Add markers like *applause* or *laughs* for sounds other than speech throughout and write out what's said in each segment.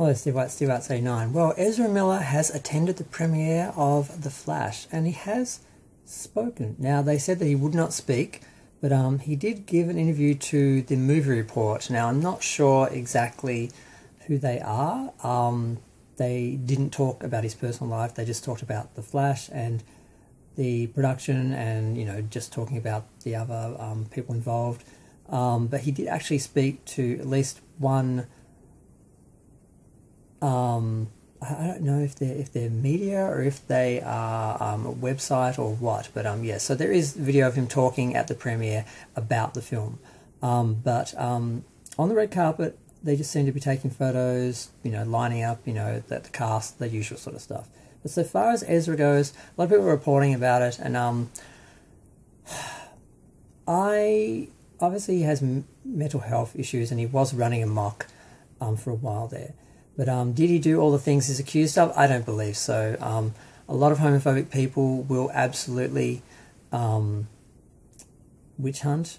Hello, Steve White, Steve White 89. Well, Ezra Miller has attended the premiere of The Flash and he has spoken. Now, they said that he would not speak, but um, he did give an interview to the Movie Report. Now, I'm not sure exactly who they are. Um, they didn't talk about his personal life, they just talked about The Flash and the production and, you know, just talking about the other um, people involved. Um, but he did actually speak to at least one um, I don't know if they're if they're media or if they are um, a website or what, but um, yeah. So there is video of him talking at the premiere about the film, um, but um, on the red carpet they just seem to be taking photos, you know, lining up, you know, the, the cast, the usual sort of stuff. But so far as Ezra goes, a lot of people are reporting about it, and um, I obviously he has mental health issues, and he was running amok um, for a while there. But um, did he do all the things he's accused of? I don't believe so. Um, a lot of homophobic people will absolutely um, witch hunt.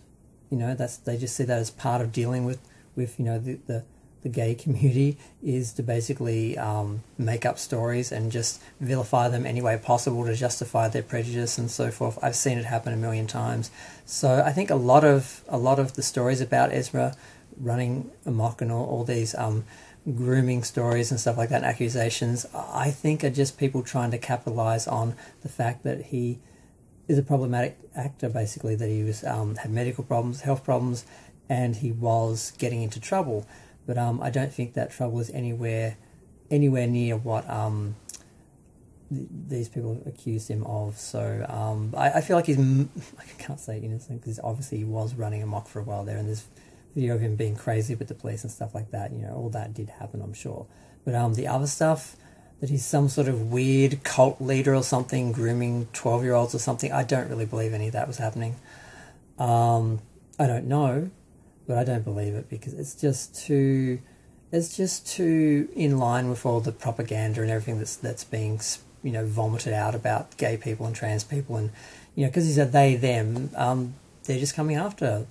You know, that's they just see that as part of dealing with with you know the the, the gay *laughs* community is to basically um, make up stories and just vilify them any way possible to justify their prejudice and so forth. I've seen it happen a million times. So I think a lot of a lot of the stories about Ezra running amok and all, all these um, grooming stories and stuff like that, and accusations, I think are just people trying to capitalize on the fact that he is a problematic actor, basically, that he was um, had medical problems, health problems, and he was getting into trouble. But um, I don't think that trouble is anywhere anywhere near what um, th- these people accused him of. So um, I, I, feel like he's *laughs* I can't say innocent because obviously he was running amok for a while there, and there's video of him being crazy with the police and stuff like that. You know, all that did happen, I'm sure. But um, the other stuff, that he's some sort of weird cult leader or something, grooming 12 year olds or something, I don't really believe any of that was happening. Um, I don't know, but I don't believe it because it's just too. It's just too in line with all the propaganda and everything that's that's being you know vomited out about gay people and trans people and you know because he said they them um, they're just coming after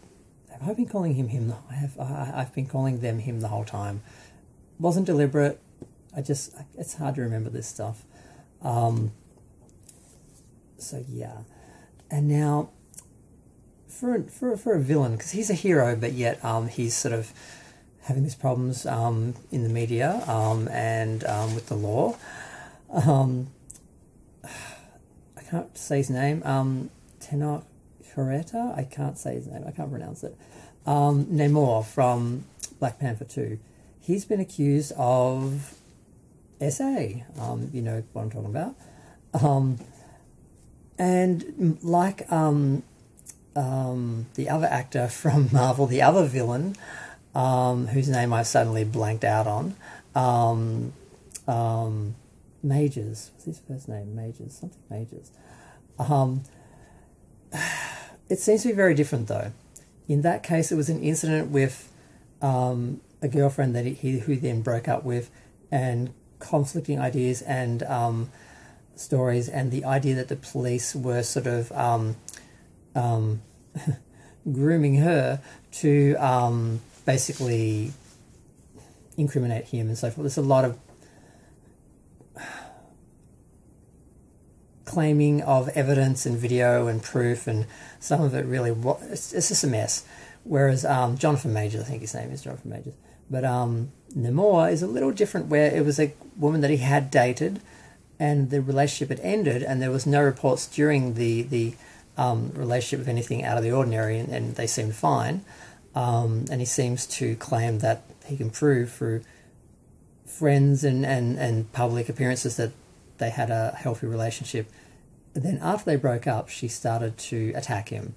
I've been calling him him. I have. I, I've been calling them him the whole time. Wasn't deliberate. I just. It's hard to remember this stuff. Um, so yeah, and now for for for a villain because he's a hero, but yet um, he's sort of having these problems um, in the media um, and um, with the law. Um, *sighs* I can't say his name. Um, Tenoch Huerta. I can't say his name. I can't pronounce it. Um, Namor from Black Panther 2. He's been accused of SA. Um, you know what I'm talking about. Um, and like um, um, the other actor from *laughs* Marvel, the other villain, um, whose name I suddenly blanked out on, um, Majors. What's his first name? Majors. Something Majors. It seems to be very different though. In that case, it was an incident with um, a girlfriend that he who then broke up with, and conflicting ideas and um, stories, and the idea that the police were sort of um, um *laughs* grooming her to um, basically incriminate him and so forth. There's a lot of claiming of evidence and video and proof, and some of it really it's, it's just a mess. Whereas um, Jonathan Majors, I think his name is Jonathan Majors, but um, Namor is a little different, where it was a woman that he had dated, and the relationship had ended, and there was no reports during the the um, relationship of anything out of the ordinary, and, and they seemed fine. Um, and he seems to claim that he can prove through friends and, and, and public appearances that they had a healthy relationship. Then after they broke up, she started to attack him.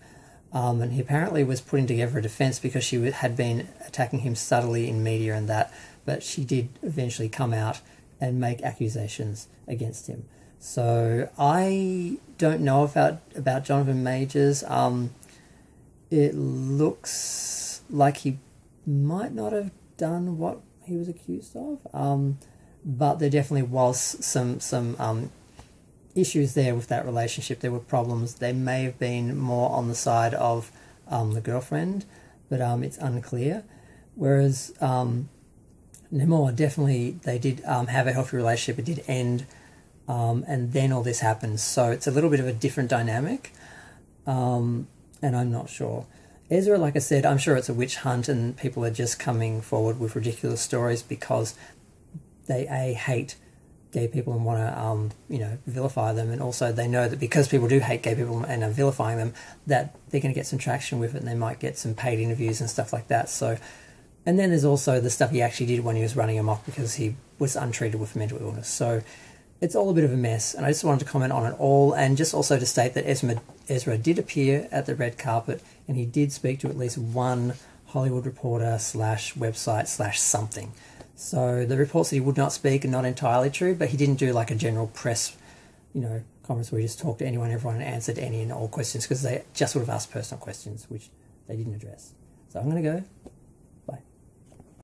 Um, and he apparently was putting together a defense because she had been attacking him subtly in media and that, but she did eventually come out and make accusations against him. So I don't know about about Jonathan Majors. Um, it looks like he might not have done what he was accused of. Um, but there definitely was some some um, issues there with that relationship. There were problems. They may have been more on the side of um, the girlfriend, but um, it's unclear. Whereas um, definitely they did um, have a healthy relationship. It did end, um, and then all this happens. So it's a little bit of a different dynamic, um, and I'm not sure. Ezra, like I said, I'm sure it's a witch hunt, and people are just coming forward with ridiculous stories because they a hate gay people and want to um, you know vilify them, and also they know that because people do hate gay people and are vilifying them, that they're going to get some traction with it, and they might get some paid interviews and stuff like that. So and then there's also the stuff he actually did when he was running amok because he was untreated with mental illness. So it's all a bit of a mess. And I just wanted to comment on it all and just also to state that Ezra, Ezra did appear at the red carpet and he did speak to at least one Hollywood reporter slash website slash something. So the reports that he would not speak are not entirely true, but he didn't do like a general press, you know, conference where he just talked to anyone, everyone, and answered any and all questions because they just would have asked personal questions, which they didn't address. So I'm going to go.